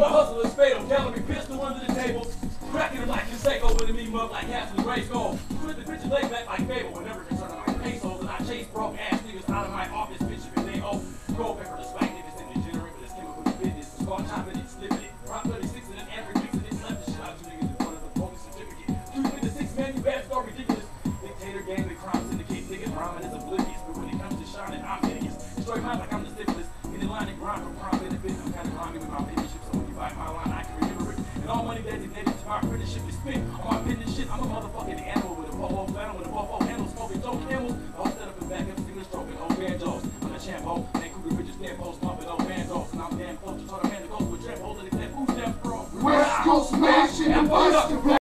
My hustle is fatal, gallery pistol under the table. Cracking them like Canseco when they meet up like half the race goal. Put the bitches lay back like Fable whenever concerned on my pesos. And I chase broke ass niggas out of my office, bitch, if they owe. Culpepper to spike niggas in the generate with this chemical business. Squad chopping it, slipping it. Rock 36 and then every mixing it, left the shit out you niggas in front of the police certificate. 356 man, you bad star ridiculous. Dictator gang, the crime And all money designated to my apprenticeship is spent on my business shit. I'm a motherfucking animal with a polo flannel with a buffalo handle, smoking dope camels. All set up and back up, singing stroking old banjos. I'm a champo, man, cougar bitches, stand post, pumping old banjos. And I'm damn close to try to man the ghost with trap holding it, that food stamp pro. West Coast mansion, And. West